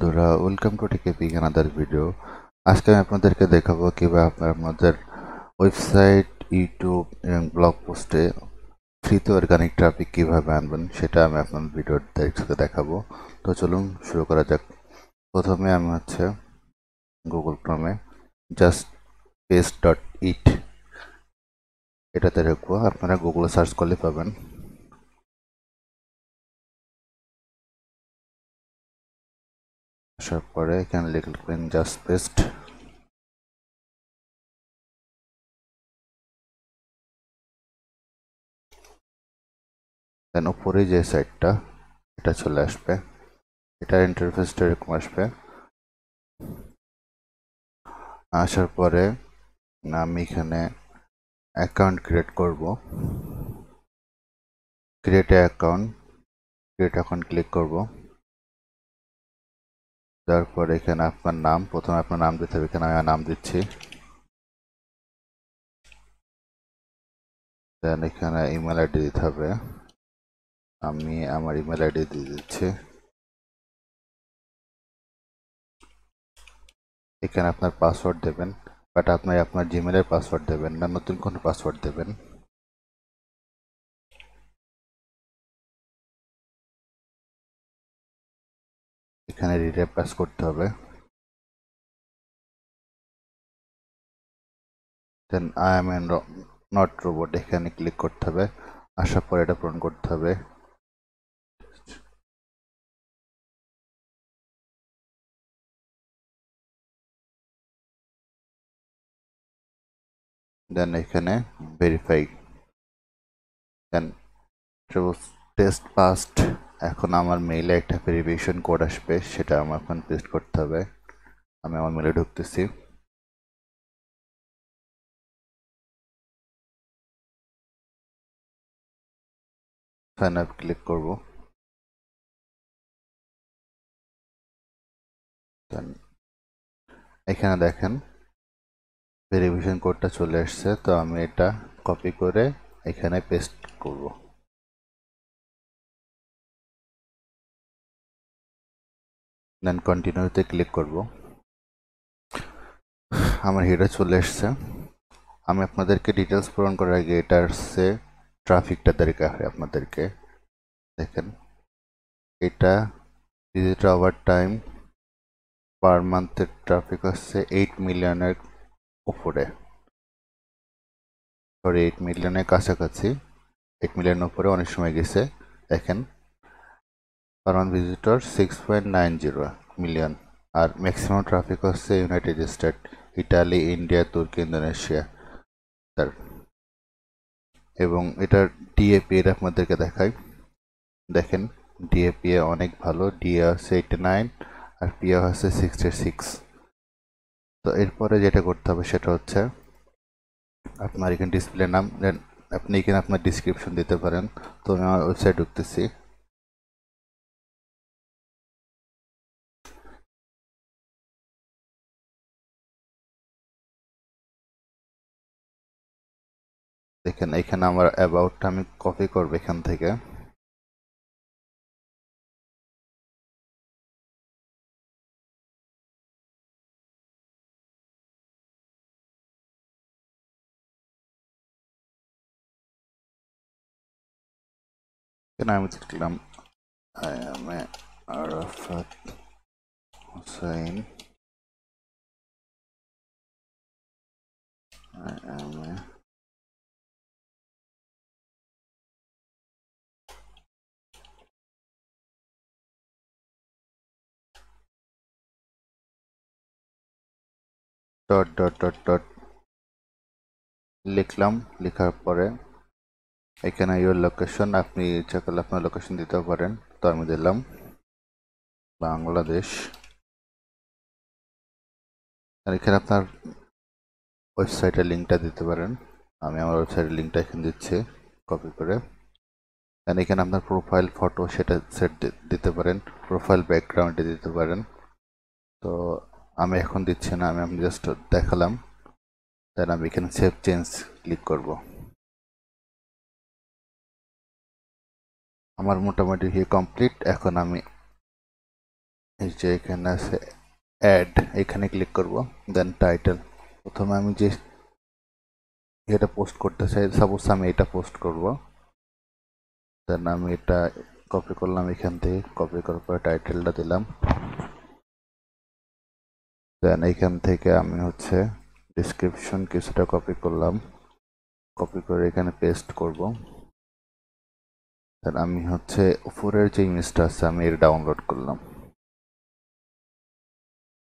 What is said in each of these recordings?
বন্ধুরা welcome to tech peak another video আজকে আমি আপনাদেরকে দেখাবো কীভাবে আপনার আপনাদের ওয়েবসাইট ইউটিউব এবং ব্লগ পোস্টে ফ্রিতে অর্গানিক ট্রাফিক কীভাবে আনবেন, সেটা আমি আপনার ভিডিওর সাথে দেখাবো। তো চলুন শুরু করা যাক। প্রথমে আমি হচ্ছে গুগল ক্রমে জাস্ট পেস্ট ডট ইট এটাতে ঢুকবো। আপনারা গুগলে সার্চ করলে পাবেন। আসার পরে এখানে লিখবেন জাস্ট পেস্ট উপরে যে সাইটটা এটা চলে আসবে। এটার ইন্টারফেসটা এরকম আসবে। আসার পরে আমি এখানে অ্যাকাউন্ট ক্রিয়েট করব। Create account create account click করব। তারপর এখানে আপনার নাম, প্রথমে আপনার নাম দিতে হবে, এখানে আমি নাম দিচ্ছি। দেন এখানে ইমেল আইডি দিতে হবে। আমি আমার ইমেল আইডি দিয়ে দিচ্ছি। এখানে আপনার পাসওয়ার্ড দেবেন বাট আপনি আপনার জিমেলের পাসওয়ার্ড দেবেন না, নতুন কোনো পাসওয়ার্ড দেবেন। এখানে রিটাইপ পাস করতে হবে। Then I am an not robot এখানে ক্লিক করতে হবে। আসার পর এটা পূরণ করতে হবে। দেন এখানে ভেরিফাই দেন টেস্ট পাস্ট এখন আমার মেইলে একটা ভেরিফিকেশন কোড আসবে, সেটা আমার এখন পেস্ট করতে হবে। আমি আমার মেলে ঢুকতেছি। সাইন আপ ক্লিক করব। এখানে দেখেন ভেরিফিকেশন কোডটা চলে আসছে, তো আমি এটা কপি করে এখানে পেস্ট করব। দেন কন্টিনিউতে ক্লিক করব। আমার হিরো চলে এসছে। আমি আপনাদেরকে ডিটেলস পূরণ করার আগে এটার সে ট্রাফিকটা দরকার আপনাদেরকে। দেখেন, এটা ভিজিটার ওভার টাইম পার মান্থের ট্রাফিক হচ্ছে এইট মিলিয়নের উপরে। সরি এইট মিলিয়নের কাছাকাছি। এইট মিলিয়নের উপরে অনেক সময় গেছে। দেখেন per visitor six point nine zero million আর ম্যাক্সিমাম ট্রাফিক হচ্ছে United State Italy India Turkey Indonesia তার এবং এটার ডিএপি এর আপনাদেরকে দেখাই। দেখেন ডিএপি অনেক ভালো। ডিএ হচ্ছে এইটি নাইন আর পিএ হচ্ছে সিক্সটি সিক্স তো এরপরে যেটা করতে হবে সেটা হচ্ছে, আপনার এখানে ডিসপ্লে নাম আপনি এখানে আপনার ডিসক্রিপশন দিতে পারেন। তো আমি আমার ওয়েবসাইট ঢুকতেছি। দেখেন এখানে আমার অ্যাবাউটটা আমি কপি করব এখান থেকে। এখানে আমি a Arafat Hussein I am a dot dot dot dot লিখলাম, লেখার পরে এখানে ইউর লোকেশন আপনি ইচ্ছা করলে আপনার লোকেশন দিতেও পারেন, তো আমি দিলাম। বাংলাদেশ। আর এখানে আপনার ওয়েবসাইটের লিঙ্কটা দিতে পারেন। আমি আমার ওয়েবসাইটের লিঙ্কটা এখানে দিচ্ছি কপি করে। এখানে আপনার প্রোফাইল ফটো সেটা সেট দিতে পারেন। প্রোফাইল ব্যাকগ্রাউন্ডে দিতে পারেন। তো আমি এখন দিচ্ছি না, আমি আমি জাস্ট দেখালাম। দেন আমি এখানে সেভ চেঞ্জ ক্লিক করব। আমার মোটামুটি কমপ্লিট এখন আমি এই যে এখানে আছে অ্যাড এখানে ক্লিক করব। দেন টাইটেল প্রথমে আমি যে এটা পোস্ট করতে চাই সাপোজ আমি এটা পোস্ট করব। দেন আমি এটা কপি করলাম এখান থেকে কপি করার পরে টাইটেলটা দিলাম। দেন, এখান থেকে আমি হচ্ছে ডিসক্রিপশন কিছুটা কপি করলাম। কপি করে এখানে পেস্ট করব। দেন, আমি হচ্ছে উপরের যে ইমেজটা আছে, আমি এর ডাউনলোড করলাম।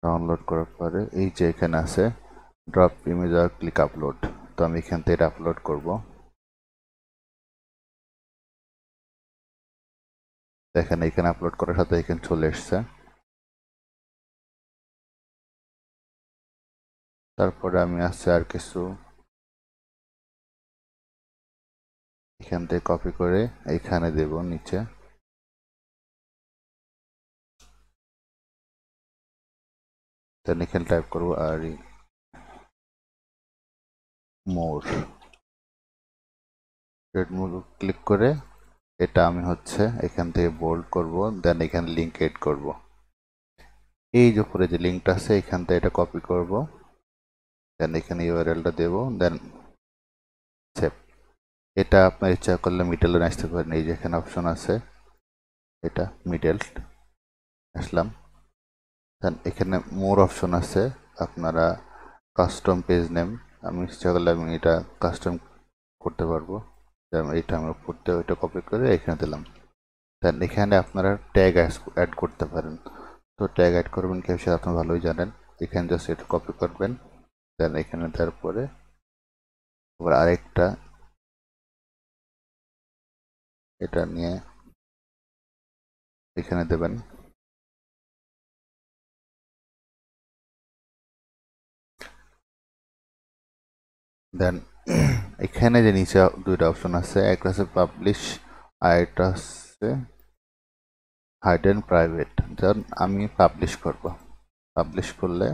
ডাউনলোড করার পরে এই যে এখানে আছে ড্রপ ইমেজ আর ক্লিক আপলোড তো আমি এখান থেকে এটা আপলোড করব। দেখেন, এখানে আপলোড করার সাথে এখানে চলে এসছে। তারপরে আমি আছে আর কিছু এখান থেকে কপি করে এইখানে দেব নিচে। এখানে টাইপ করব আর মোর। ক্লিক করে এটা আমি হচ্ছে এখান থেকে বোল্ড করব দেন এখানে লিঙ্ক এড করব। এই যে উপরে যে লিঙ্কটা আছে, এখান থেকে এটা কপি করব। দেন এখানে ইউআরএলটা দেব দেন সেভ এটা আপনার ইচ্ছা করলে মিডলে আসতে পারেন এই যে এখানে অপশন আছে এটা মিডল আসলাম দেন এখানে মোর অপশন আছে আপনারা কাস্টম পেজ নেম আমি ইচ্ছা করলে আমি এটা কাস্টম করতে পারব এটা আমি করতে ওইটা কপি করে এখানে দিলাম দেন এখানে আপনারা ট্যাগ অ্যাড করতে পারেন তো ট্যাগ অ্যাড করবেন কেউ সেটা আপনি ভালোই জানেন, এখানে জাস্ট এটা কপি করবেন। দেন এখানে দেওয়ার পরে আবার আরেকটা। এটা নিয়ে এখানে দেবেন। দেন এখানে যে নিচে দুইটা অপশন আছে একটা আছে পাবলিশ আর একটা হচ্ছে হাইড অ্যান্ড প্রাইভেট যেমন আমি পাবলিশ করব। পাবলিশ করলে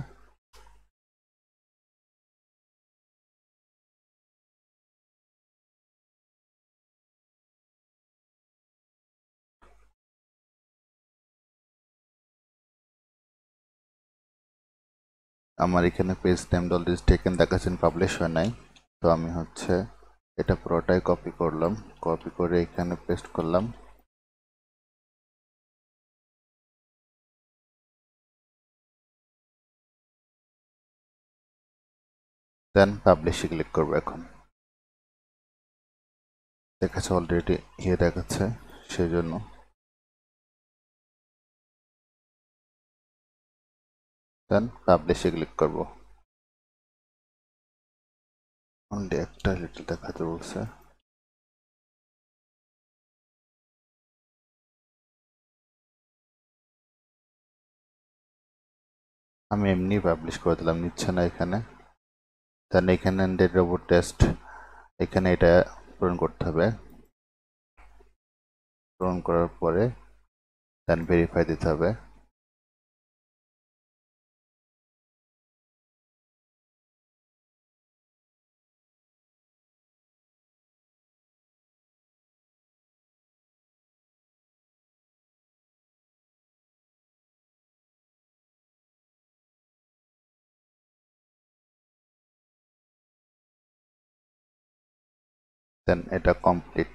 আমার এখানে পেজ নেম অলরেডি টেকেন দেখাচ্ছেন পাবলিশ হয় নাই। তো আমি হচ্ছে এটা পুরোটাই কপি করলাম। কপি করে এখানে পেস্ট করলাম। দেন পাবলিশে ক্লিক করব এখন। দেখাচ্ছে অলরেডি ইয়ে দেখাচ্ছে সেই জন্য দেন পাবলিশে ক্লিক করব। অনলি একটা লিটল দেখাতে বলছে। আমি এমনি পাবলিশ করে দিলাম, নিচ্ছে না এখানে। দেন এখানে রোবট টেস্ট এখানে এটা পূরণ করতে হবে। পূরণ করার পরে দেন ভেরিফাই দিতে হবে। দেন, এটা কমপ্লিট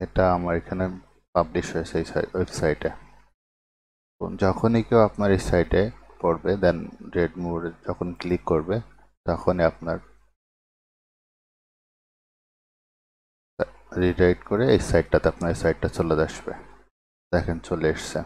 এটা আমার এখানে পাবলিশ হয়েছে এই ওয়েবসাইটে যখনই কেউ আপনার এই সাইটে পড়বে দেন রেড মোড়ে যখন ক্লিক করবে, তখনই আপনার রিডাইট করে এই সাইটটাতে আপনার এই সাইটটা চলে আসবে। দেখেন, চলে এসছে।